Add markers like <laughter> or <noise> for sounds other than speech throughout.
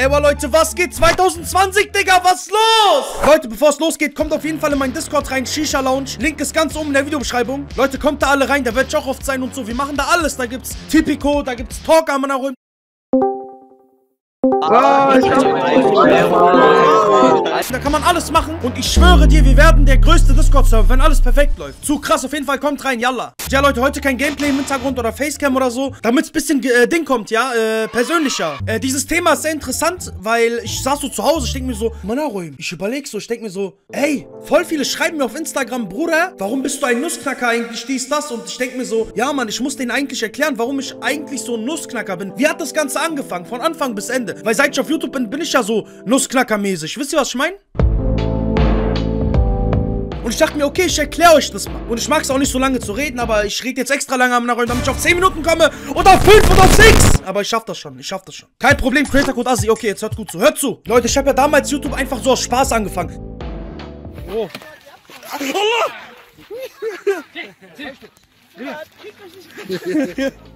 Ey, aber Leute, was geht? 2020, Digga, was ist los? Leute, bevor es losgeht, kommt auf jeden Fall in meinen Discord rein, Shisha Lounge. Link ist ganz oben in der Videobeschreibung. Leute, kommt da alle rein, da werde ich auch oft sein und so. Wir machen da alles. Da gibt's Tipico, da gibt's Talk am da kann man alles machen und ich schwöre dir, wir werden der größte Discord-Server, wenn alles perfekt läuft. Zu krass, auf jeden Fall, kommt rein, yalla. Ja, Leute, heute kein Gameplay im Hintergrund oder Facecam oder so, damit es ein bisschen äh, Ding kommt, ja, äh, persönlicher. Äh, dieses Thema ist sehr interessant, weil ich saß so zu Hause, ich denke mir so, Manaroim, ich überlege so, ich denke mir so, ey, voll viele schreiben mir auf Instagram, Bruder, warum bist du ein Nussknacker eigentlich, dies, das und ich denke mir so, ja, Mann, ich muss denen eigentlich erklären, warum ich eigentlich so ein Nussknacker bin. Wie hat das Ganze angefangen, von Anfang bis Ende? Weil seit ich auf YouTube bin, bin ich ja so Nussknacker-mäßig. Wisst ihr, was ich meine? Und ich dachte mir, okay, ich erkläre euch das mal. Und ich mag es auch nicht so lange zu reden, aber ich rede jetzt extra lange am Nachhinein, damit ich auf 10 Minuten komme und auf 5 und auf 6. Aber ich schaff das schon, ich schaff das schon. Kein Problem, Creator Code Assi. Okay, jetzt hört gut zu. Hört zu. Leute, ich habe ja damals YouTube einfach so aus Spaß angefangen. Oh. <laughs> Allah! <laughs>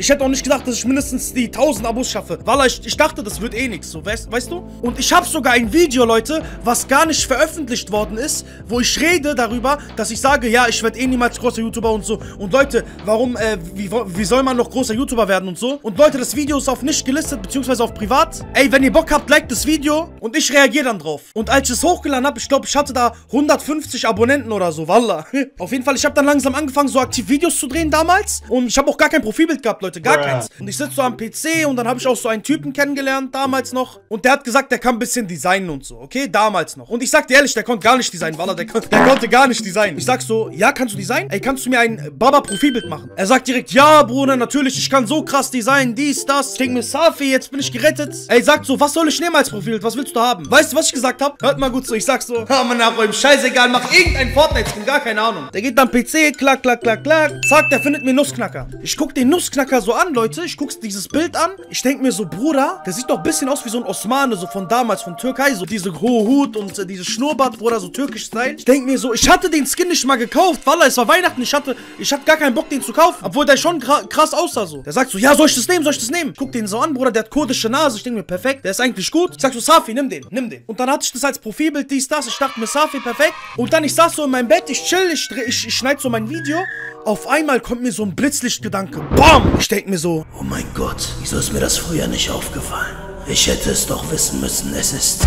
Ich hätte auch nicht gedacht, dass ich mindestens die 1000 Abos schaffe. Weil ich, ich dachte, das wird eh nichts, so, weißt, weißt du? Und ich habe sogar ein Video, Leute, was gar nicht veröffentlicht worden ist, wo ich rede darüber, dass ich sage, ja, ich werde eh niemals großer YouTuber und so. Und Leute, warum, äh, wie, wie soll man noch großer YouTuber werden und so? Und Leute, das Video ist auf nicht gelistet, beziehungsweise auf privat. Ey, wenn ihr Bock habt, liked das Video und ich reagiere dann drauf. Und als ich es hochgeladen habe, ich glaube, ich hatte da 150 Abonnenten oder so, wallah. <laughs> auf jeden Fall, ich habe dann langsam angefangen, so aktiv Videos zu drehen damals. Und ich habe auch gar kein Profilbild gehabt, Leute, gar keins. Und ich sitze so am PC und dann habe ich auch so einen Typen kennengelernt, damals noch. Und der hat gesagt, der kann ein bisschen designen und so, okay? Damals noch. Und ich sag dir ehrlich, der konnte gar nicht designen, Wallah, der, der konnte gar nicht designen. Ich sag so, ja, kannst du designen? Ey, kannst du mir ein Baba-Profilbild machen? Er sagt direkt, ja, Bruder, natürlich, ich kann so krass designen, dies, das. Ich denke mir, Safi, jetzt bin ich gerettet. Ey, sagt so, was soll ich nehmen als Profilbild? Was willst du haben? Weißt du, was ich gesagt habe? Hört mal gut so, ich sag so, <laughs> ha, man, Abräumen, scheißegal, mach irgendein Fortnite-Skin, gar keine Ahnung. Der geht dann PC, klack, klack, klack, klack, zack, der findet mir Nussknacker. Ich guck den Nussknacker so an, Leute, ich guck's dieses Bild an. Ich denke mir so, Bruder, der sieht doch ein bisschen aus wie so ein Osmane, so von damals, von Türkei. So diese hohe Hut und äh, dieses Schnurrbart, Bruder, so türkisch Style. Ich denke mir so, ich hatte den Skin nicht mal gekauft. Wallah, es war Weihnachten. Ich hatte, ich hatte gar keinen Bock, den zu kaufen. Obwohl der schon krass aussah so. Der sagt so, ja, soll ich das nehmen? Soll ich das nehmen? Guck den so an, Bruder, der hat kurdische Nase. Ich denke mir, perfekt. Der ist eigentlich gut. Ich sag so, Safi, nimm den, nimm den. Und dann hatte ich das als Profilbild, dies, das. Ich dachte mir, Safi, perfekt. Und dann, ich saß so in meinem Bett, ich chill, ich, ich, ich schneide so mein Video. Auf einmal kommt mir so ein Blitzlichtgedanke. Bam! Ich denke mir so, oh mein Gott, wieso ist mir das früher nicht aufgefallen? Ich hätte es doch wissen müssen, es ist...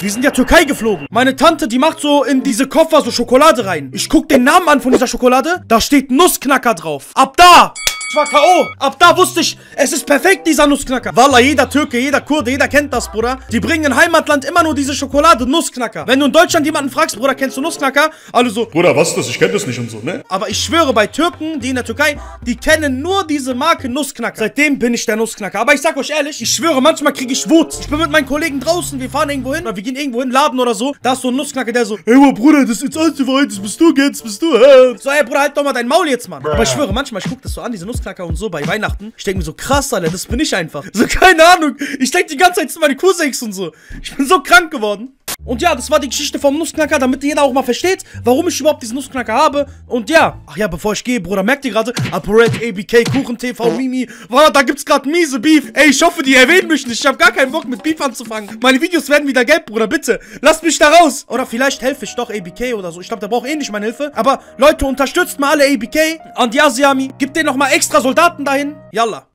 Wir sind ja Türkei geflogen. Meine Tante, die macht so in diese Koffer so Schokolade rein. Ich guck den Namen an von dieser Schokolade. Da steht Nussknacker drauf. Ab da! Ich war K.O. Ab da wusste ich, es ist perfekt, dieser Nussknacker. Wallah, jeder Türke, jeder Kurde, jeder kennt das, Bruder. Die bringen in Heimatland immer nur diese Schokolade, Nussknacker. Wenn du in Deutschland jemanden fragst, Bruder, kennst du Nussknacker? Alle so, Bruder, was ist das? Ich kenne das nicht und so, ne? Aber ich schwöre, bei Türken, die in der Türkei, die kennen nur diese Marke Nussknacker. Seitdem bin ich der Nussknacker. Aber ich sag euch ehrlich, ich schwöre, manchmal kriege ich Wut. Ich bin mit meinen Kollegen draußen, wir fahren irgendwo hin, oder wir gehen irgendwo hin, Laden oder so. Da ist so ein Nussknacker, der so, ey, Bruder, das ist jetzt alles das bist du jetzt, bist du, hä? So, ey, Bruder, halt doch mal dein Maul jetzt, Mann. Aber ich schwöre, manchmal, ich guck das so an, diese Nussknacker und so bei Weihnachten. Weihnachten. Ich denke mir so, krass, Alter, das bin ich einfach. So, keine Ahnung. Ich denke die ganze Zeit zu meine Cousins und so. Ich bin so krank geworden. Und ja, das war die Geschichte vom Nussknacker, damit jeder auch mal versteht, warum ich überhaupt diesen Nussknacker habe. Und ja, ach ja, bevor ich gehe, Bruder, merkt ihr gerade, ApoRed, ABK, Kuchen TV, Mimi, wow, da gibt's gerade miese Beef. Ey, ich hoffe, die erwähnen mich nicht. Ich habe gar keinen Bock mit Beef anzufangen. Meine Videos werden wieder gelb, Bruder, bitte. Lasst mich da raus. Oder vielleicht helfe ich doch ABK oder so. Ich glaube, der braucht eh nicht meine Hilfe. Aber Leute, unterstützt mal alle ABK. Und ja, Siami, gibt denen nochmal extra Soldaten dahin. Yalla.